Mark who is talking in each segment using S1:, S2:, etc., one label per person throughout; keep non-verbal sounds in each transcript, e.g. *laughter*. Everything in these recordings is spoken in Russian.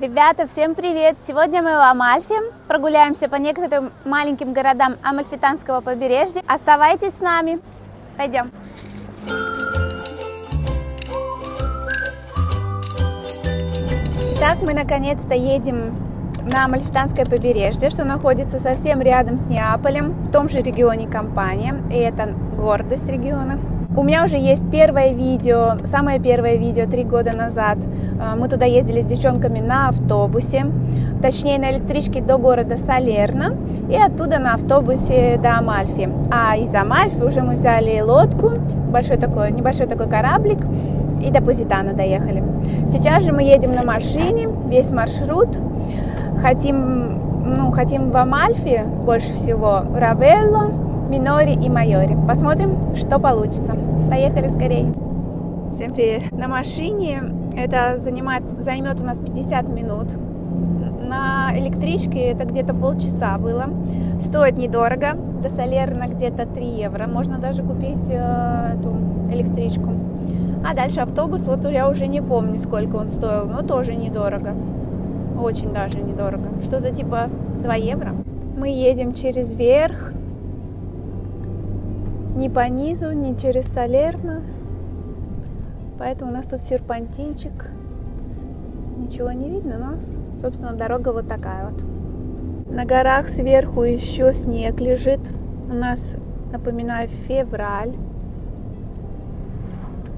S1: Ребята, всем привет! Сегодня мы в Амальфе. Прогуляемся по некоторым маленьким городам Амальфитанского побережья. Оставайтесь с нами. Пойдем. Итак, мы наконец-то едем на Амальфитанское побережье, что находится совсем рядом с Неаполем, в том же регионе компания. И это гордость региона. У меня уже есть первое видео, самое первое видео три года назад. А, мы туда ездили с девчонками на автобусе, точнее на электричке до города Салерно и оттуда на автобусе до Амальфи. А из Амальфи уже мы взяли лодку, большой такой, небольшой такой кораблик и до Позитана доехали. Сейчас же мы едем на машине, весь маршрут. Хотим, ну, хотим в Амальфи больше всего, Равелло, Минори и Майори. Посмотрим, что получится. Поехали скорее. Всем привет. На машине это занимает, займет у нас 50 минут. На электричке это где-то полчаса было. Стоит недорого. До Солерна где-то 3 евро. Можно даже купить э, эту электричку. А дальше автобус, вот я уже не помню, сколько он стоил, но тоже недорого. Очень даже недорого. Что-то типа 2 евро. Мы едем через верх ни по низу, ни через Салерно. Поэтому у нас тут серпантинчик. Ничего не видно, но, собственно, дорога вот такая вот. На горах сверху еще снег лежит. У нас, напоминаю, февраль.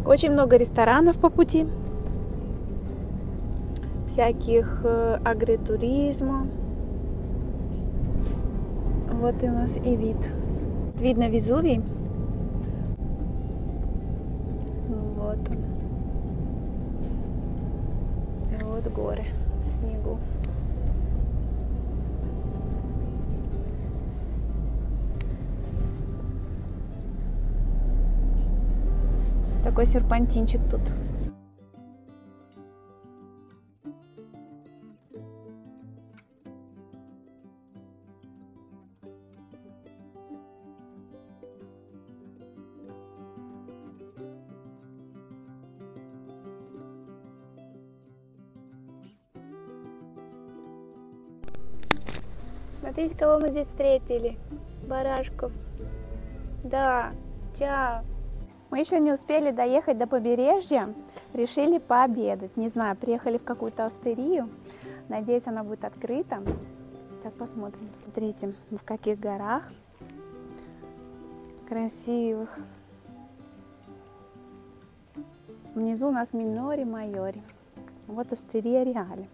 S1: Очень много ресторанов по пути. Всяких э, агротуризма. Вот и у нас и вид. Видно Везувий. Такой серпантинчик тут. Смотрите, кого мы здесь встретили. Барашков. Да, чао. Мы еще не успели доехать до побережья. Решили пообедать. Не знаю, приехали в какую-то австерию. Надеюсь, она будет открыта. Сейчас посмотрим. Смотрите, в каких горах. Красивых. Внизу у нас Минори Майори. Вот Астерия Реали.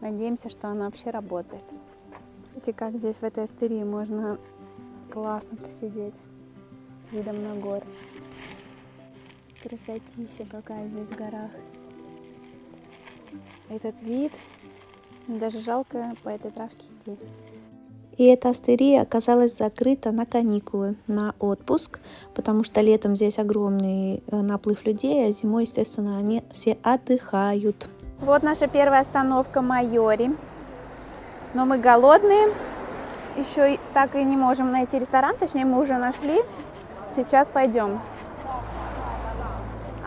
S1: Надеемся, что она вообще работает. Видите, как здесь в этой астерии можно классно посидеть с видом на горы. Красотища какая здесь в горах. Этот вид, даже жалко по этой травке идти. И эта астерия оказалась закрыта на каникулы, на отпуск, потому что летом здесь огромный э, наплыв людей, а зимой, естественно, они все отдыхают. Вот наша первая остановка Майори. Но мы голодные, еще так и не можем найти ресторан, точнее мы уже нашли. Сейчас пойдем.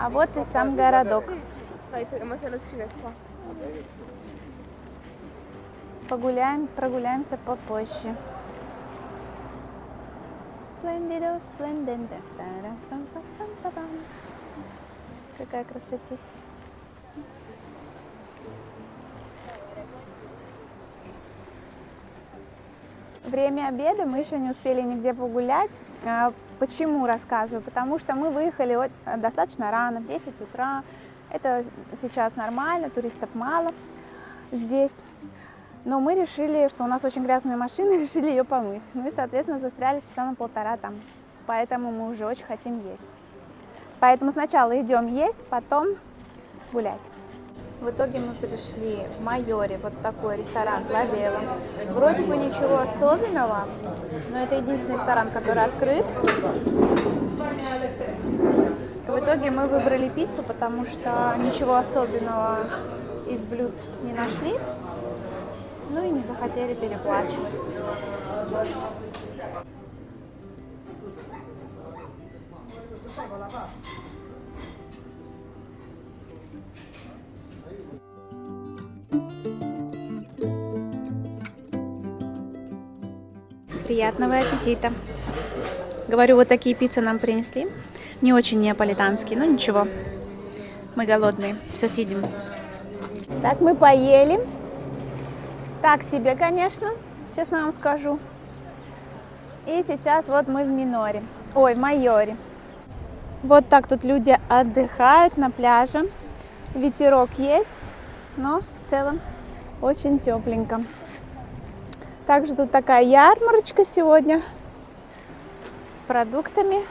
S1: А вот и сам городок. Погуляем, прогуляемся попозже. Splendido, splendente. Какая красотища. Время обеда мы еще не успели нигде погулять. Почему рассказываю? Потому что мы выехали достаточно рано, в 10 утра. Это сейчас нормально, туристов мало здесь. Но мы решили, что у нас очень грязная машина, *laughs* решили ее помыть. Ну и, соответственно, застряли часа на полтора там. Поэтому мы уже очень хотим есть. Поэтому сначала идем есть, потом гулять. В итоге мы пришли в Майоре, вот такой ресторан Лавела. Вроде бы ничего особенного, но это единственный ресторан, который открыт. В итоге мы выбрали пиццу, потому что ничего особенного из блюд не нашли. Ну и не захотели переплачивать. Приятного аппетита. Говорю, вот такие пиццы нам принесли. Не очень неаполитанские, но ничего. Мы голодные, все съедим. Так, мы поели. Так себе, конечно, честно вам скажу. И сейчас вот мы в Миноре. Ой, в Майоре. Вот так тут люди отдыхают на пляже. Ветерок есть, но в целом очень тепленько. Также тут такая ярмарочка сегодня с продуктами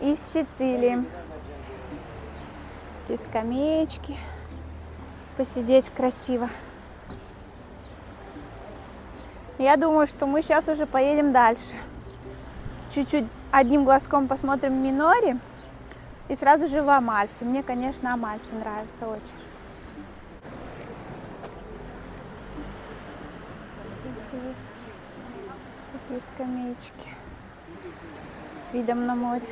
S1: из Сицилии. Такие скамеечки, посидеть красиво. Я думаю, что мы сейчас уже поедем дальше. Чуть-чуть одним глазком посмотрим Минори и сразу же в Амальфи. Мне, конечно, Амальфи нравится очень. Такие скамеечки с видом на море.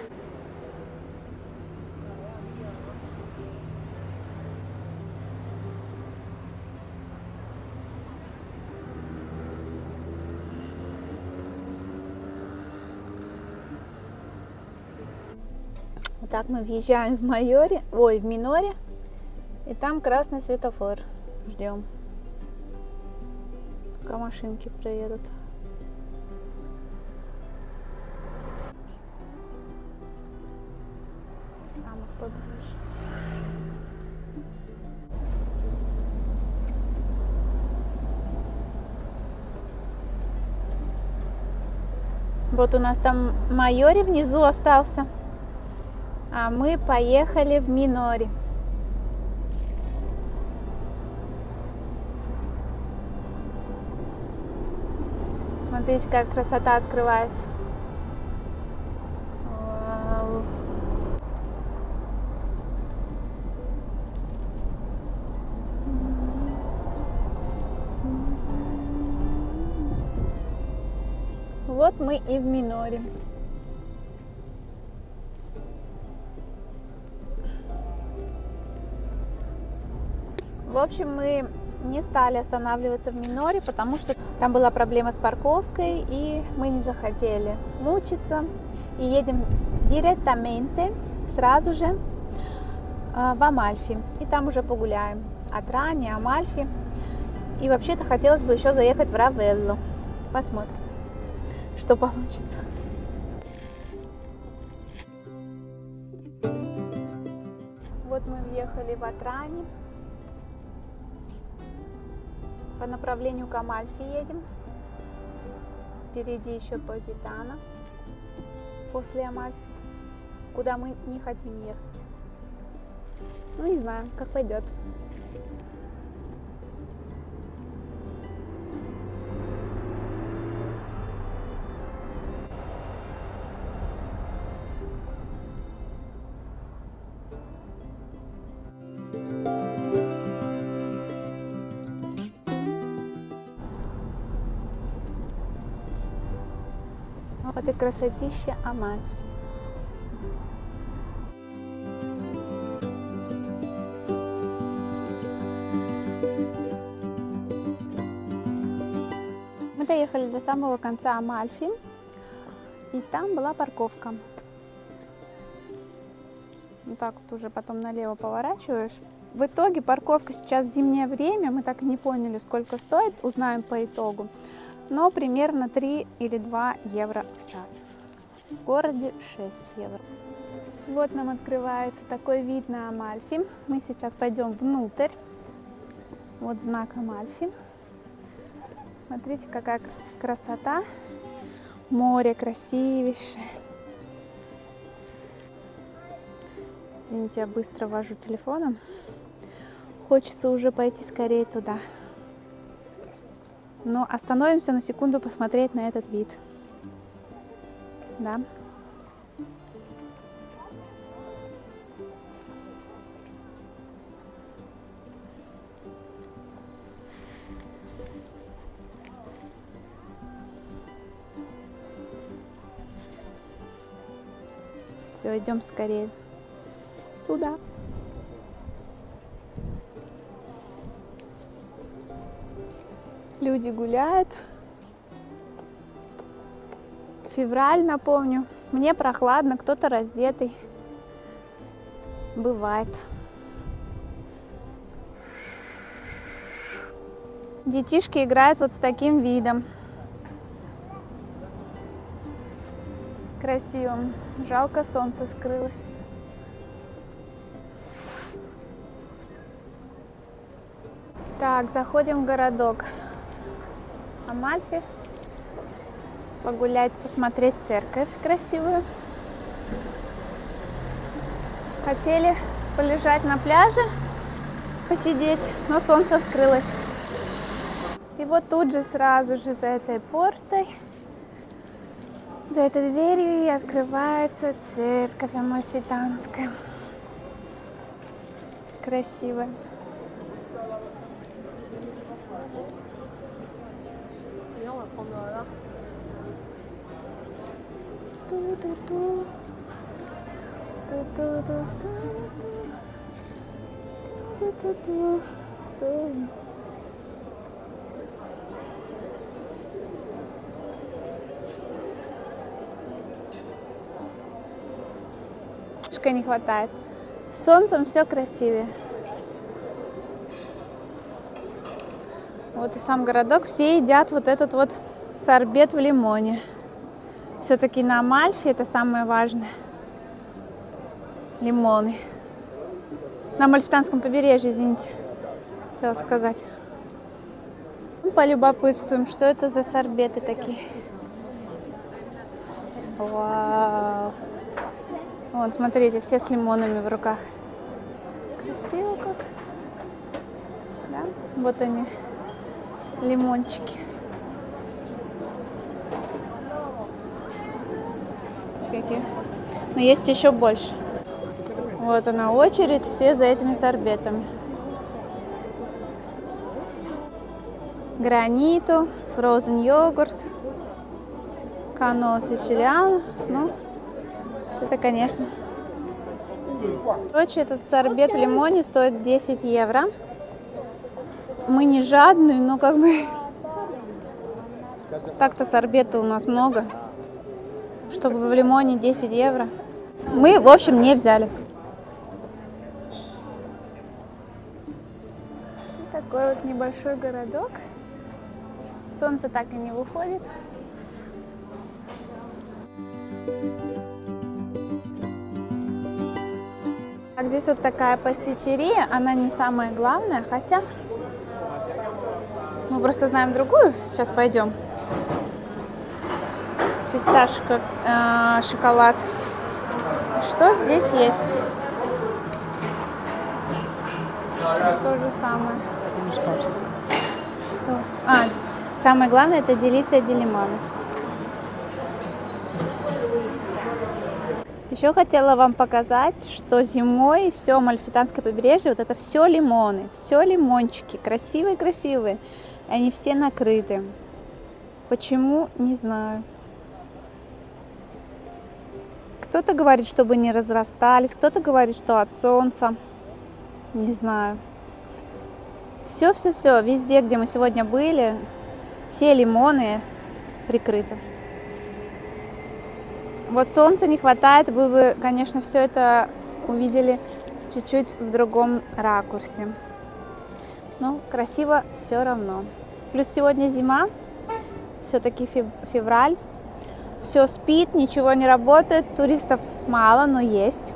S1: Вот так мы въезжаем в Майоре, ой, в Миноре, и там красный светофор. Ждем, пока машинки приедут. Их поближе. Вот у нас там Майори внизу остался. А мы поехали в Минори. Смотрите, как красота открывается. Вот мы и в Миноре. В общем, мы не стали останавливаться в Миноре, потому что там была проблема с парковкой, и мы не захотели мучиться. И едем директаменте, сразу же э, в Амальфи. И там уже погуляем. От Рани, Амальфи. И вообще-то хотелось бы еще заехать в Равеллу. Посмотрим, что получится. Вот мы въехали в Атрани. По направлению к Амальфи едем. Впереди еще Позитана. После Амальфи. Куда мы не хотим ехать. Ну, не знаю, как пойдет. Вот и красотища Амальфи. Мы доехали до самого конца Амальфи, и там была парковка. Вот так вот уже потом налево поворачиваешь. В итоге парковка сейчас зимнее время, мы так и не поняли, сколько стоит, узнаем по итогу. Но примерно 3 или 2 евро в час. В городе 6 евро. Вот нам открывается такой вид на Амальфи. Мы сейчас пойдем внутрь. Вот знак Амальфи. Смотрите, какая красота. Море красивейшее. Извините, я быстро вожу телефоном. Хочется уже пойти скорее туда. Но остановимся на секунду посмотреть на этот вид. Да. Все, идем скорее туда. Люди гуляют. Февраль, напомню. Мне прохладно, кто-то раздетый. Бывает. Детишки играют вот с таким видом. Красивым. Жалко, солнце скрылось. Так, заходим в городок Амальфи. Погулять, посмотреть церковь красивую. Хотели полежать на пляже, посидеть, но солнце скрылось. И вот тут же сразу же за этой портой, за этой дверью и открывается церковь Амальфитанская. Красивая. Немножко не хватает. Солнцем все красивее. Вот и сам городок. Все едят вот этот вот сорбет в лимоне. Все-таки на Амальфе это самое важное. Лимоны. На Мальфитанском побережье, извините, хотела сказать. Полюбопытствуем, что это за сорбеты такие. Вау. Вот, смотрите, все с лимонами в руках. Красиво как. Да? Вот они, лимончики. Какие. Но есть еще больше. Вот она очередь, все за этими сорбетами. Граниту, фрозен йогурт, кано сицилиано. Ну, это, конечно. Короче, этот сорбет в лимоне стоит 10 евро. Мы не жадные, но как бы *laughs* так-то сорбета у нас много. Чтобы в лимоне 10 евро. Мы, в общем, не взяли. Такой вот небольшой городок. Солнце так и не выходит. Так, здесь вот такая пастичерия, она не самая главная, хотя мы просто знаем другую. Сейчас пойдем. Фисташка, э, шоколад. Что здесь есть? Все то же самое. Что? А, самое главное это делиться делиманы. Еще хотела вам показать, что зимой все Мальфитанское побережье, вот это все лимоны, все лимончики, красивые-красивые. Они все накрыты. Почему, не знаю. Кто-то говорит, чтобы не разрастались, кто-то говорит, что от солнца. Не знаю. Все-все-все, везде, где мы сегодня были, все лимоны прикрыты. Вот солнца не хватает, вы бы, конечно, все это увидели чуть-чуть в другом ракурсе. Но красиво все равно. Плюс сегодня зима, все-таки февраль. Все спит, ничего не работает, туристов мало, но есть.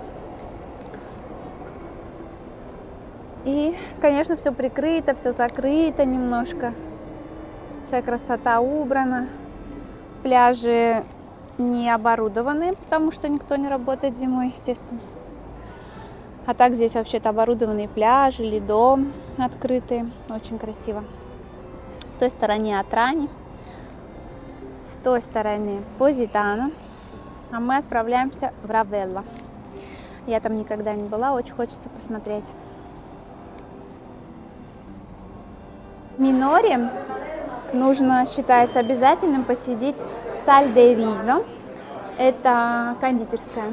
S1: И, конечно, все прикрыто, все закрыто немножко. Вся красота убрана. Пляжи не оборудованы, потому что никто не работает зимой, естественно. А так здесь вообще-то оборудованные пляжи, ледом открытые. Очень красиво. В той стороне Атрани, в той стороне Позитано. А мы отправляемся в Равелла. Я там никогда не была, очень хочется посмотреть. Миноре нужно, считается обязательным посидеть Саль де Ризо. Это кондитерская.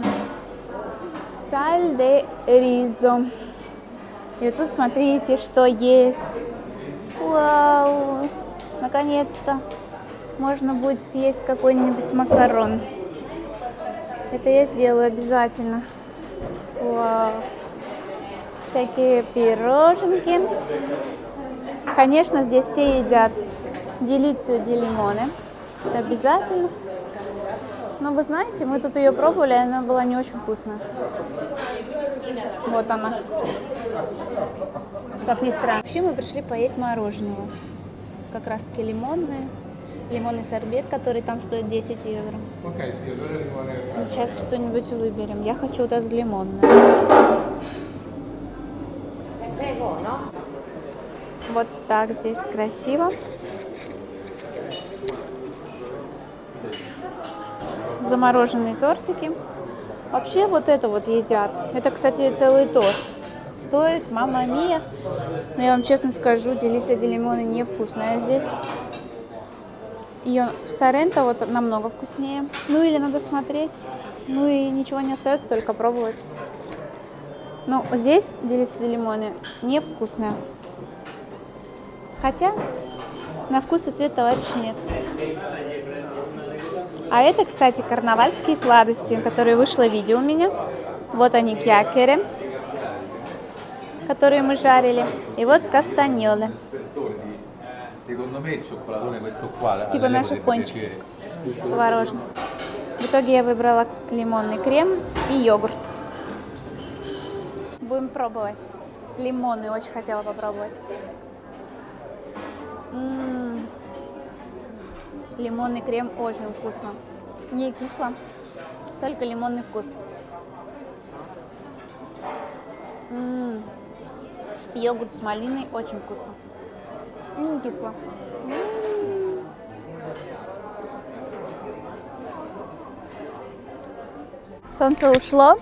S1: Саль де Ризо. И тут смотрите, что есть. Вау! Наконец-то. Можно будет съесть какой-нибудь макарон. Это я сделаю обязательно. Вау. Всякие пироженки. Конечно, здесь все едят делицию ди лимоны. Это обязательно. Но вы знаете, мы тут ее пробовали, она была не очень вкусная. Вот она. Как ни странно. Вообще мы пришли поесть мороженого. Как раз таки лимонное. Лимонный сорбет, который там стоит 10 евро. Сейчас что-нибудь выберем. Я хочу вот этот лимонный. Вот так здесь красиво. Замороженные тортики. Вообще вот это вот едят. Это, кстати, целый торт. Стоит, мама мия. Но я вам честно скажу, делиться ди лимоны невкусная здесь. Ее в Соренто вот намного вкуснее. Ну или надо смотреть. Ну и ничего не остается, только пробовать. Но здесь делиться лимоны невкусная. Хотя на вкус и цвет товарища нет. А это, кстати, карнавальские сладости, которые вышло видео у меня. Вот они, кякеры, которые мы жарили. И вот кастаньолы. Типа наших пончиков. Творожный. В итоге я выбрала лимонный крем и йогурт. Будем пробовать. Лимонный очень хотела попробовать. М-м-м. Лимонный крем очень вкусно. Не кисло, только лимонный вкус. М-м. Йогурт с малиной очень вкусно. Не кисло. Солнце ушло.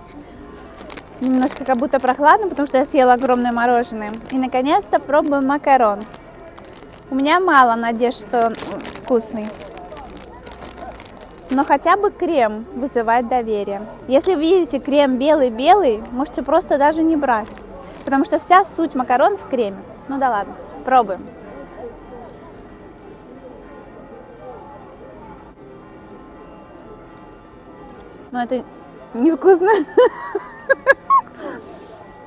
S1: Немножко как будто прохладно, потому что я съела огромное мороженое. И наконец-то пробуем макарон. У меня мало надежд, что вкусный. Но хотя бы крем вызывает доверие. Если видите крем белый-белый, можете просто даже не брать. Потому что вся суть макарон в креме. Ну да ладно, пробуем. Но это невкусно. *laughs*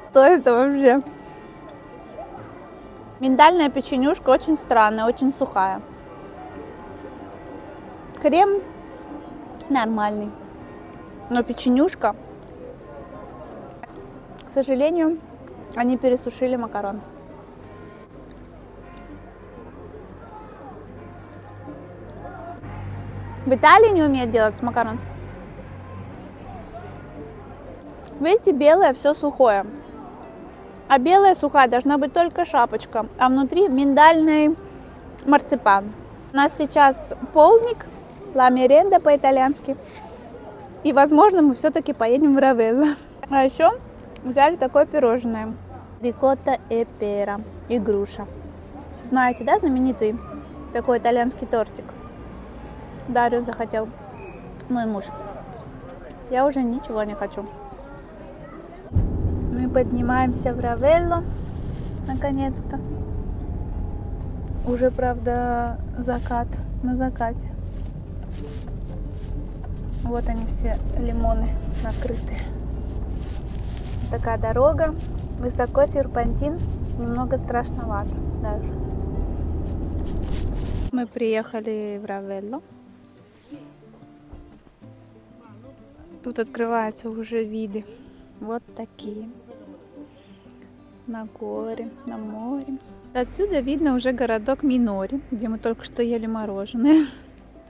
S1: Что это вообще? Миндальная печенюшка очень странная, очень сухая. Крем нормальный. Но печенюшка, к сожалению, они пересушили макарон. В Италии не умеют делать макарон. Видите, белое все сухое. А белая сухая должна быть только шапочка, а внутри миндальный марципан. У нас сейчас полник, ла меренда по-итальянски. И, возможно, мы все-таки поедем в Равелло. А еще взяли такое пирожное. Рикотта и пера и груша. Знаете, да, знаменитый такой итальянский тортик? Дарью захотел мой муж. Я уже ничего не хочу поднимаемся в Равелло, наконец-то. Уже, правда, закат, на закате. Вот они все лимоны накрыты. Такая дорога, высоко серпантин, немного страшновато даже. Мы приехали в Равелло. Тут открываются уже виды. Вот такие на горе, на море. Отсюда видно уже городок Минори, где мы только что ели мороженое.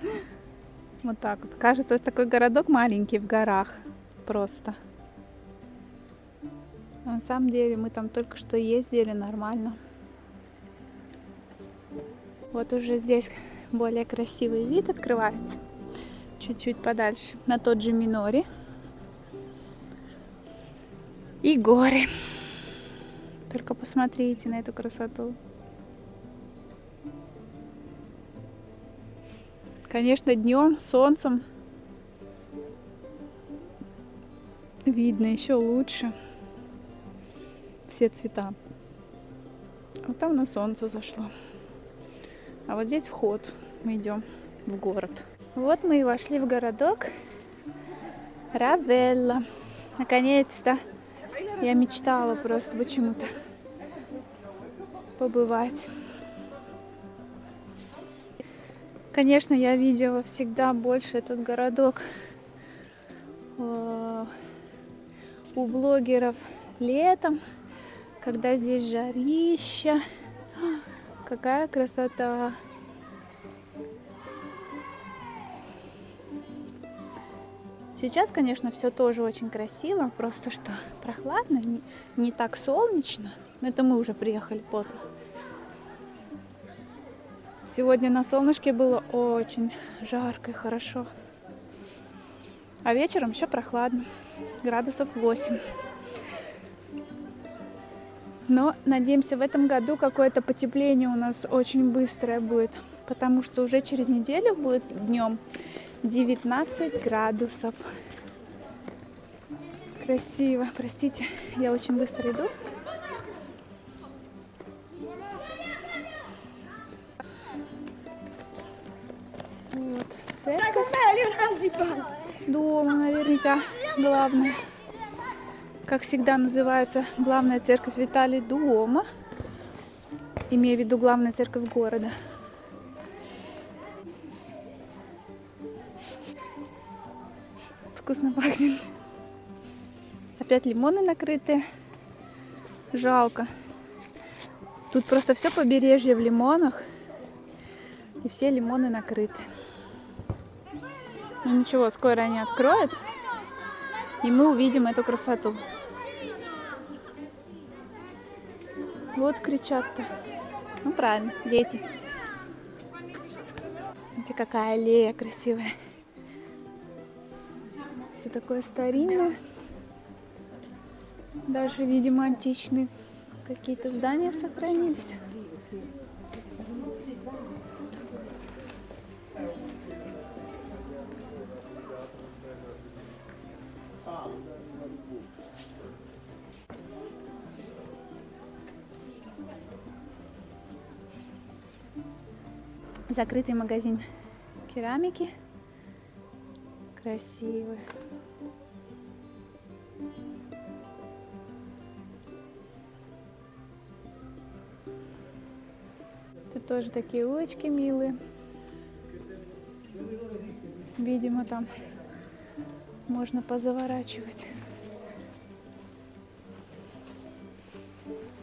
S1: *laughs* Вот так вот. Кажется, такой городок маленький в горах. Просто. на самом деле мы там только что ездили нормально. Вот уже здесь более красивый вид открывается. Чуть-чуть подальше. На тот же Минори. И горы. Только посмотрите на эту красоту. Конечно, днем, солнцем видно еще лучше все цвета. Вот там на солнце зашло. А вот здесь вход. Мы идем. в город. Вот мы и вошли в городок Равелла. Наконец-то я мечтала просто почему-то побывать. Конечно, я видела всегда больше этот городок э, у блогеров летом, когда здесь жарища. Какая красота! Сейчас, конечно, все тоже очень красиво, просто что *laughs* прохладно, не, не так солнечно. Но это мы уже приехали поздно. Сегодня на солнышке было очень жарко и хорошо. А вечером еще прохладно, градусов 8. Но надеемся, в этом году какое-то потепление у нас очень быстрое будет, потому что уже через неделю будет днем 19 градусов. Красиво. Простите, я очень быстро иду. Вот. Церковь. Дома наверняка главное. Как всегда называется главная церковь Виталий дома. Имея в виду главная церковь города. Вкусно пахнет. Опять лимоны накрыты. Жалко. Тут просто все побережье в лимонах. И все лимоны накрыты. Ну ничего, скоро они откроют. И мы увидим эту красоту. Вот кричат-то. Ну правильно, дети. Смотрите, какая аллея красивая. Такое старинное. Даже, видимо, античные какие-то здания сохранились. Закрытый магазин керамики. Красивый. Тоже такие улочки милые. Видимо, там можно позаворачивать.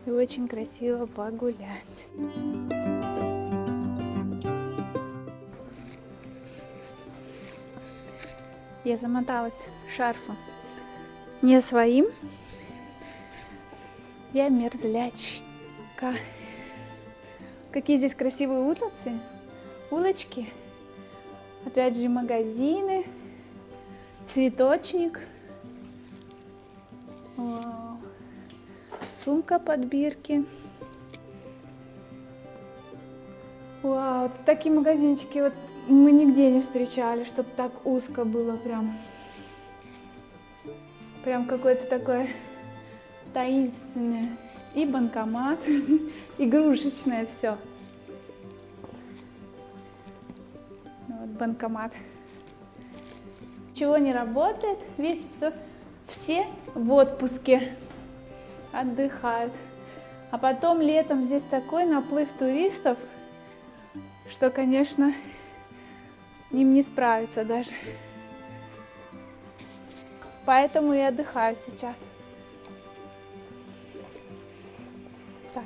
S1: И очень красиво погулять. Я замоталась шарфом не своим. Я мерзлячка. Какие здесь красивые улицы, улочки. Опять же магазины, цветочник. Вау. Сумка под бирки. Вау, такие магазинчики вот мы нигде не встречали, чтобы так узко было прям. Прям какое-то такое таинственное. И банкомат, *laughs* игрушечное все. Банкомат. Чего не работает, видите, все, все в отпуске отдыхают. А потом летом здесь такой наплыв туристов, что, конечно, им не справиться даже. Поэтому и отдыхаю сейчас. Так.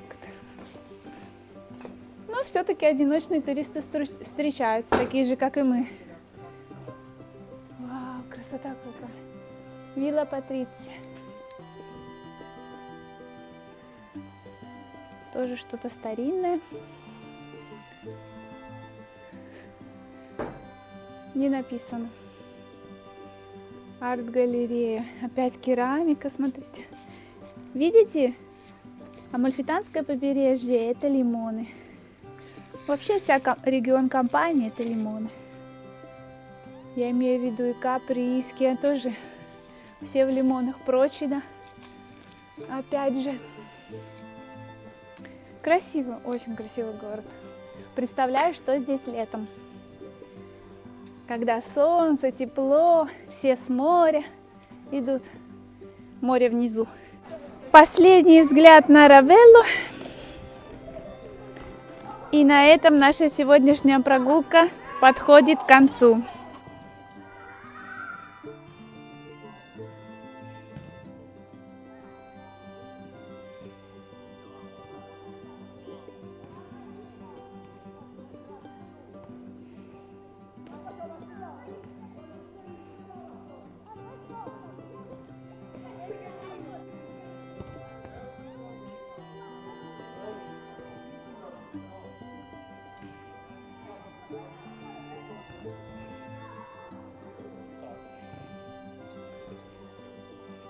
S1: Все-таки одиночные туристы встречаются, такие же, как и мы. Вау, красота какая. Вилла Патриция. Тоже что-то старинное. не написано. Арт-галерея. Опять керамика, смотрите. Видите? Амальфитанское побережье – это лимоны. Вообще вся регион компании – это лимоны. Я имею в виду и Капри, тоже. Все в лимонах прочно. Опять же. Красиво, очень красивый город. Представляю, что здесь летом. когда солнце, тепло, все с моря идут. Море внизу. Последний взгляд на Равеллу. И на этом наша сегодняшняя прогулка подходит к концу.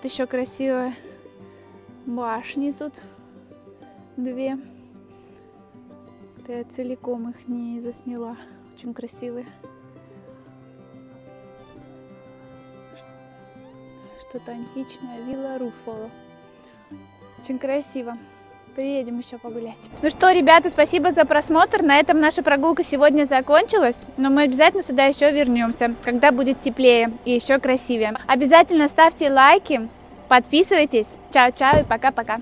S1: Еще красивые башни тут. Две. Я целиком их не засняла. Очень красивые. Что-то античное. Вилла Руфоло. Очень красиво. Приедем еще погулять. Ну что, ребята, спасибо за просмотр. На этом наша прогулка сегодня закончилась. Но мы обязательно сюда еще вернемся, когда будет теплее и еще красивее. Обязательно ставьте лайки, Подписывайтесь. Чао-чао и пока-пока.